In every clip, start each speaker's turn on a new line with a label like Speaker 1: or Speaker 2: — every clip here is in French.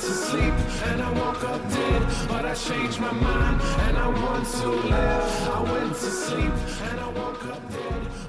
Speaker 1: to sleep and I woke up dead, but I changed my mind and I want to live. I went to sleep and I woke up dead,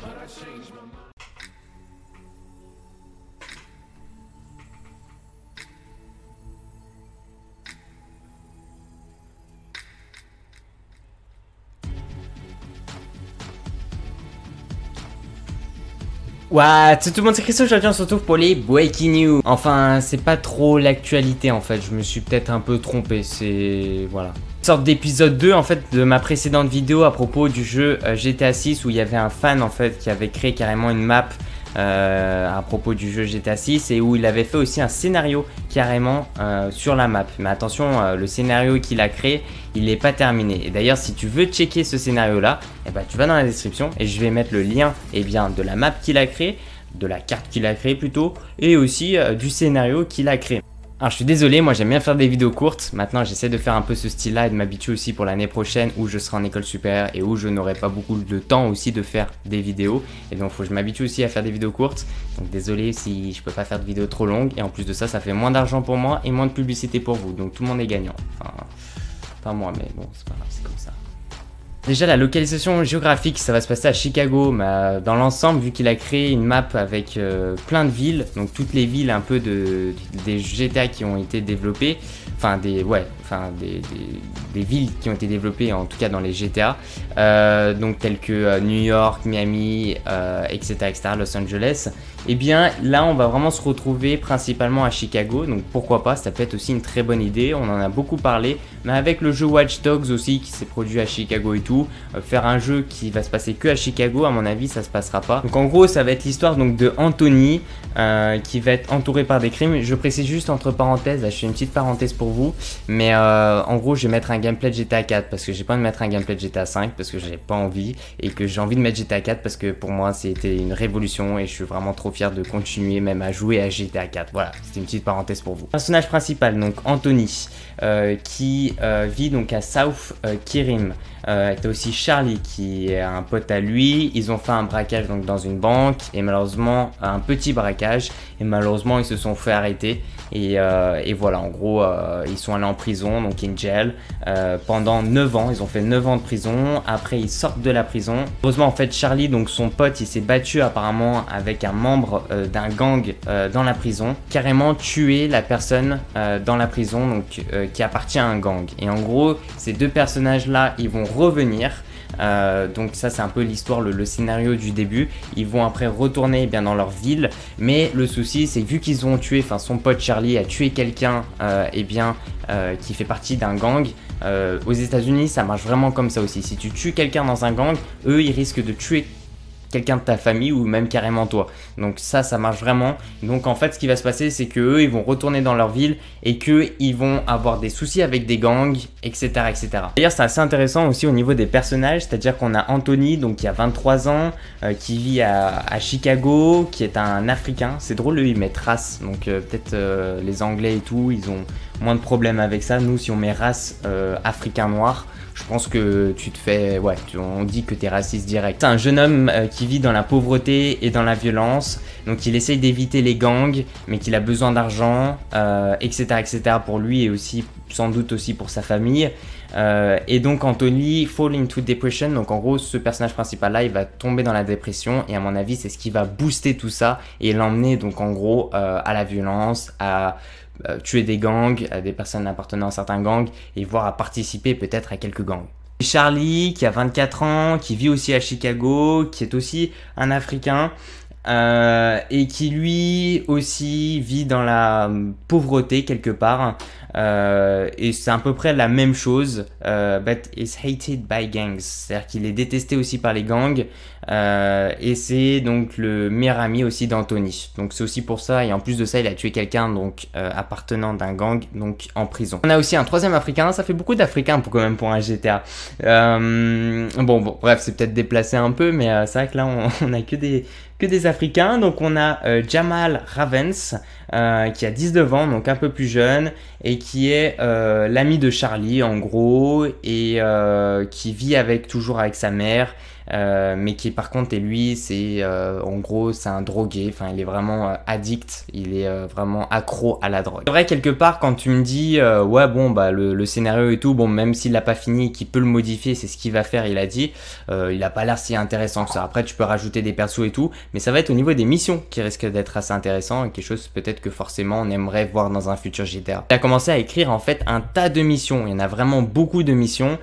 Speaker 2: Ouais, tout le monde, c'est Christophe, aujourd'hui on se retrouve pour les Breaking News. Enfin, c'est pas trop l'actualité en fait, je me suis peut-être un peu trompé, c'est... voilà. Sorte d'épisode 2 en fait de ma précédente vidéo à propos du jeu euh, GTA 6 où il y avait un fan en fait qui avait créé carrément une map euh, à propos du jeu GTA 6 et où il avait fait aussi un scénario carrément euh, sur la map. Mais attention, euh, le scénario qu'il a créé, il n'est pas terminé. Et d'ailleurs, si tu veux checker ce scénario là, eh ben, tu vas dans la description et je vais mettre le lien eh bien, de la map qu'il a créé, de la carte qu'il a créée plutôt, et aussi du scénario qu'il a créé. Alors je suis désolé, moi j'aime bien faire des vidéos courtes. Maintenant j'essaie de faire un peu ce style-là et de m'habituer aussi pour l'année prochaine où je serai en école supérieure et où je n'aurai pas beaucoup de temps aussi de faire des vidéos. Et donc faut que je m'habitue aussi à faire des vidéos courtes. Donc désolé si je peux pas faire de vidéos trop longues. Et en plus de ça, ça fait moins d'argent pour moi et moins de publicité pour vous. Donc tout le monde est gagnant. Enfin, pas moi, mais bon, c'est pas grave, c'est comme ça. Déjà, la localisation géographique, ça va se passer à Chicago, mais euh, dans l'ensemble, vu qu'il a créé une map avec euh, plein de villes, donc toutes les villes un peu de, des GTA qui ont été développées, enfin des, ouais, des, villes qui ont été développées, en tout cas dans les GTA, euh, donc telles que euh, New York, Miami, euh, etc., etc., Los Angeles. Et bien là, on va vraiment se retrouver principalement à Chicago, donc pourquoi pas, ça peut être aussi une très bonne idée. On en a beaucoup parlé, mais avec le jeu Watch Dogs aussi qui s'est produit à Chicago et tout, euh, faire un jeu qui va se passer que à Chicago, à mon avis, ça se passera pas. Donc en gros, ça va être l'histoire donc de Anthony euh, qui va être entouré par des crimes. Je précise juste entre parenthèses, je fais une petite parenthèse pour vous, mais euh, en gros, je vais mettre un gameplay de GTA 4 parce que j'ai pas envie de mettre un gameplay de GTA 5 parce que j'ai pas envie et que j'ai envie de mettre GTA 4 parce que pour moi, c'était une révolution et je suis vraiment trop fier de continuer même à jouer à GTA 4. Voilà, c'était une petite parenthèse pour vous. Personnage principal, donc Anthony, euh, qui vit donc à South Kirim. Euh, aussi Charlie qui est un pote à lui. Ils ont fait un braquage donc dans une banque et malheureusement un petit braquage et malheureusement ils se sont fait arrêter et, euh, et voilà en gros euh, ils sont allés en prison donc in jail euh, pendant 9 ans. Ils ont fait 9 ans de prison. Après ils sortent de la prison. Heureusement en fait Charlie donc son pote il s'est battu apparemment avec un membre d'un gang dans la prison. Carrément tué la personne dans la prison donc qui appartient à un gang. Et en gros ces deux personnages là ils vont revenir. Euh, donc ça c'est un peu l'histoire, le, scénario du début. Ils vont après retourner eh bien dans leur ville, mais le souci c'est vu qu'ils ont tué, enfin son pote Charlie a tué quelqu'un, euh, eh bien euh, qui fait partie d'un gang. Aux États-Unis ça marche vraiment comme ça aussi. Si tu tues quelqu'un dans un gang, eux ils risquent de tuer quelqu'un de ta famille ou même carrément toi. Donc ça, ça marche vraiment. Donc en fait, ce qui va se passer, c'est que eux, ils vont retourner dans leur ville et que ils vont avoir des soucis avec des gangs, etc., etc. D'ailleurs, c'est assez intéressant aussi au niveau des personnages, c'est-à-dire qu'on a Anthony, donc qui a 23 ans, euh, qui vit à, Chicago, qui est un Africain. C'est drôle, lui, il met race. Donc euh, peut-être euh, les Anglais et tout, ils ont moins de problèmes avec ça. Nous, si on met race africain noir, je pense que tu te fais, ouais, tu- on dit que t'es raciste direct. C'est un jeune homme euh, qui vit dans la pauvreté et dans la violence, donc il essaye d'éviter les gangs, mais qu'il a besoin d'argent, euh, etc., etc. pour lui et aussi sans doute aussi pour sa famille. Euh, et donc Anthony fall into depression, donc en gros ce personnage principal là il va tomber dans la dépression et à mon avis c'est ce qui va booster tout ça et l'emmener donc en gros à la violence, à tuer des gangs, des personnes appartenant à certains gangs et voire à participer peut-être à quelques gangs. Charlie qui a 24 ans, qui vit aussi à Chicago, qui est aussi un Africain euh, et qui lui aussi vit dans la euh, pauvreté quelque part. Euh, et c'est à peu près la même chose, euh, but is hated by gangs. C'est-à-dire qu'il est détesté aussi par les gangs. Euh, et c'est donc le meilleur ami aussi d'Anthony. Donc c'est aussi pour ça. Et en plus de ça, il a tué quelqu'un donc euh, appartenant d'un gang, donc en prison. On a aussi un troisième Africain. Ça fait beaucoup d'Africains pour quand même pour un GTA. Euh, bon, bon, bref, c'est peut-être déplacé un peu, mais c'est vrai que là, on, on a que des que des Africains. Donc on a Jamal Ravens qui a 19 ans, donc un peu plus jeune, et qui est l'ami de Charlie en gros, et qui vit avec toujours avec sa mère. mais qui par contre et lui c'est euh, en gros c'est un drogué, enfin il est vraiment euh, addict, il est euh, vraiment accro à la drogue. C'est vrai quelque part quand tu me dis ouais bon bah le, scénario et tout, bon même s'il l'a pas fini, qu'il peut le modifier, c'est ce qu'il va faire, il a dit, il a pas l'air si intéressant que ça. Après tu peux rajouter des persos et tout, mais ça va être au niveau des missions qui risque d'être assez intéressant quelque chose peut-être que forcément on aimerait voir dans un futur GTA. Il a commencé à écrire en fait un tas de missions, il y en a vraiment beaucoup de missions,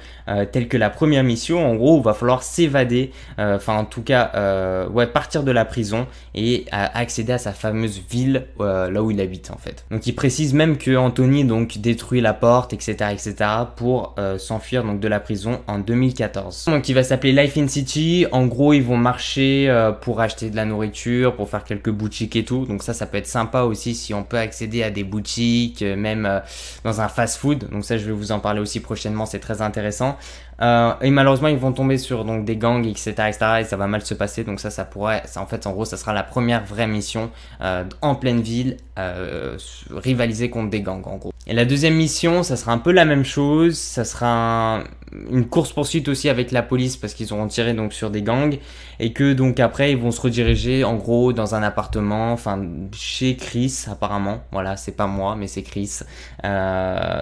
Speaker 2: telles que la première mission, en gros, il va falloir s'évader, enfin en tout cas, euh, ouais, partir de la prison et accéder à sa fameuse ville euh, là où il habite en fait. Donc il précise même que Anthony donc détruit la porte, etc., etc. pour euh, s'enfuir donc de la prison en 2014. Donc il va s'appeler Life in City. En gros, ils vont marcher euh, pour acheter de la nourriture, pour faire quelques boutiques et tout. Donc ça, ça peut être sympa aussi si on peut accéder à des boutiques, même dans un fast-food. Donc ça, je vais vous en parler aussi prochainement. C'est très intéressant. Euh, et malheureusement, ils vont tomber sur donc des gangs, etc., etc. Et ça va mal se passer. Donc ça, ça pourrait, ça, en fait, en gros, ça sera la première vraie mission euh, en pleine ville, euh, rivaliser contre des gangs, en gros. Et la deuxième mission, ça sera un peu la même chose. Ça sera un- une course poursuite aussi avec la police parce qu'ils auront tiré donc sur des gangs et que donc après ils vont se rediriger en gros dans un appartement, enfin chez Chris apparemment. Voilà, c'est pas moi, mais c'est Chris.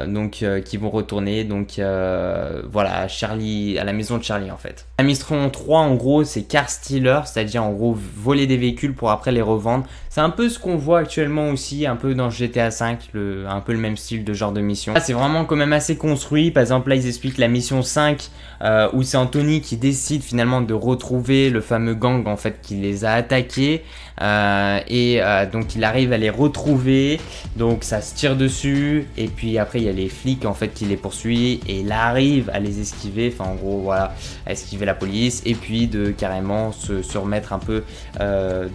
Speaker 2: Donc qui vont retourner donc voilà à Charlie, à la maison de Charlie en fait. La mission 3 en gros c'est car stealer, c'est-à-dire en gros voler des véhicules pour après les revendre. C'est un peu ce qu'on voit actuellement aussi, un peu dans GTA 5, le, un peu le même style de genre de mission. Là, c'est vraiment quand même assez construit. Par exemple, là, ils expliquent la mission 5, euh, où c'est Anthony qui décide finalement de retrouver le fameux gang en fait qui les a attaqués. Euh, et euh, donc il arrive à les retrouver, donc ça se tire dessus, et puis après il y a les flics en fait qui les poursuivent, et il arrive à les esquiver, enfin en gros voilà, à esquiver la police, et puis de carrément se, se remettre un peu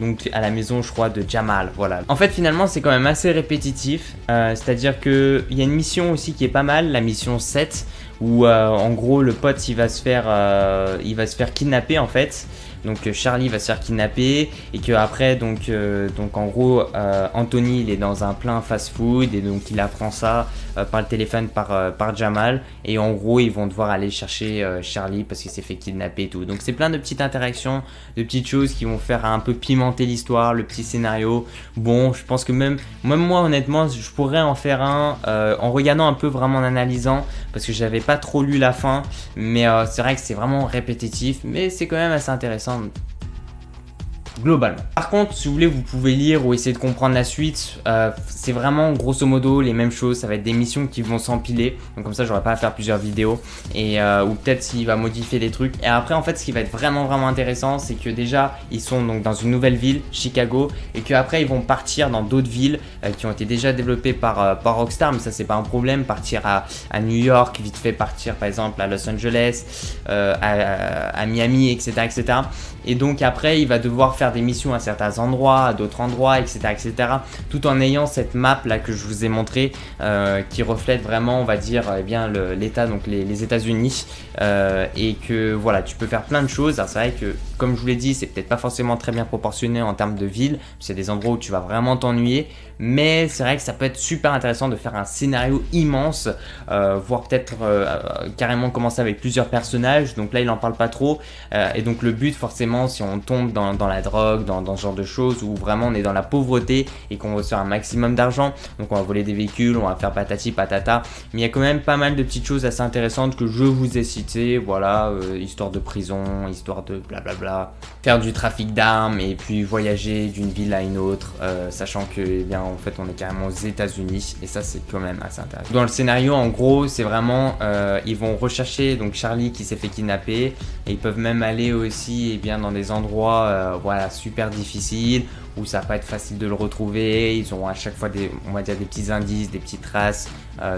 Speaker 2: donc à la maison je crois de Jamal, voilà. En fait finalement c'est quand même assez répétitif, euh, c'est-à-dire que il y a une mission aussi qui est pas mal, la mission 7, où euh, en gros le pote il va se faire, euh, il va se faire kidnapper en fait. Donc euh, Charlie va se faire kidnapper et que après donc euh, donc en gros euh, Anthony il est dans un plein fast food et donc il apprend ça par le téléphone par Jamal et en gros ils vont devoir aller chercher Charlie parce qu'il s'est fait kidnapper et tout. Donc c'est plein de petites interactions, de petites choses qui vont faire un peu pimenter l'histoire, le petit scénario. Bon, je pense que même même moi honnêtement je pourrais en faire un en regardant un peu vraiment en analysant parce que j'avais pas trop lu la fin mais c'est vrai que c'est vraiment répétitif mais c'est quand même assez intéressant some globalement. Par contre, si vous voulez, vous pouvez lire ou essayer de comprendre la suite. Euh, c'est vraiment grosso modo les mêmes choses. Ça va être des missions qui vont s'empiler. Donc comme ça, j'aurai pas à faire plusieurs vidéos. Et euh, ou peut-être s'il va modifier des trucs. Et après, en fait, ce qui va être vraiment vraiment intéressant, c'est que déjà ils sont donc dans une nouvelle ville, Chicago, et que après ils vont partir dans d'autres villes euh, qui ont été déjà développées par par Rockstar. Mais ça, c'est pas un problème. Partir à, à New York, vite fait partir par exemple à Los Angeles, à, à Miami, etc., etc. Et donc après, il va devoir faire des missions à certains endroits, à d'autres endroits, etc.. Tout en ayant cette map là que je vous ai montré, euh, qui reflète vraiment, on va dire, eh l'État, donc les, les États-Unis, euh, et que voilà, tu peux faire plein de choses. Alors c'est vrai que, comme je vous l'ai dit, c'est peut-être pas forcément très bien proportionné en termes de ville. C'est des endroits où tu vas vraiment t'ennuyer, mais c'est vrai que ça peut être super intéressant de faire un scénario immense, euh, voire peut-être euh, euh, carrément commencer avec plusieurs personnages. Donc là, il en parle pas trop. Et donc le but forcément si on tombe dans, la drogue, dans, ce genre de choses où vraiment on est dans la pauvreté et qu'on veut faire un maximum d'argent, donc on va voler des véhicules, on va faire patati patata, mais il y a quand même pas mal de petites choses assez intéressantes que je vous ai citées, voilà, histoire de prison, histoire de blablabla, faire du trafic d'armes et puis voyager d'une ville à une autre, euh, sachant que eh bien en fait on est carrément aux États-Unis et ça c'est quand même assez intéressant. Dans le scénario en gros c'est vraiment euh, ils vont rechercher donc Charlie qui s'est fait kidnapper et ils peuvent même aller aussi eh bien, dans des endroits euh, voilà, super difficiles où ça va pas être facile de le retrouver. Ils auront à chaque fois des, on va dire, des petits indices, des petites traces.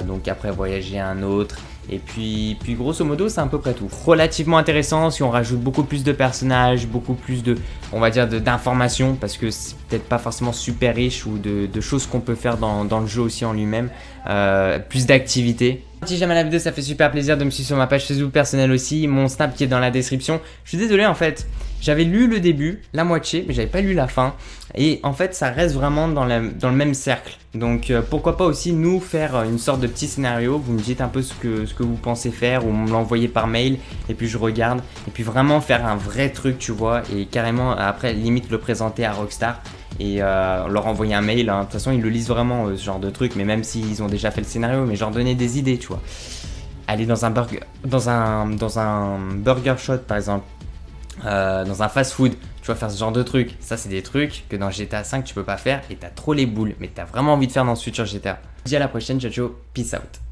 Speaker 2: donc après voyager à un autre. Et puis, puis grosso modo, c'est à peu près tout. Relativement intéressant si on rajoute beaucoup plus de personnages, beaucoup plus de, on va dire, d'informations, parce que c'est peut-être pas forcément super riche ou de, choses qu'on peut faire dans, dans le jeu aussi en lui-même. Euh, plus d'activités, Si j'aime la vidéo, ça fait super plaisir de me suivre sur ma page Facebook personnelle aussi, mon Snap qui est dans la description. Je suis désolé en fait, j'avais lu le début, la moitié, mais j'avais pas lu la fin. Et en fait, ça reste vraiment dans, le même cercle. Donc euh, pourquoi pas aussi nous faire une sorte de petit scénario. Vous me dites un peu ce que, ce que vous pensez faire ou me l'envoyer par mail. Et puis je regarde. Et puis vraiment faire un vrai truc, tu vois. Et carrément après, limite le présenter à Rockstar et euh, leur envoyer un mail. Hein. De toute façon, ils le lisent vraiment, euh, ce genre de truc, mais même s'ils ont déjà fait le scénario, mais genre donner des idées, tu vois. Aller dans un burger, dans un, dans un burger shot, par exemple, euh, dans un fast food, tu vois, faire ce genre de truc. Ça, c'est des trucs que dans GTA 5, tu peux pas faire et t'as trop les boules, mais t'as vraiment envie de faire dans ce futur GTA. Je dis à la prochaine, ciao, ciao, peace out.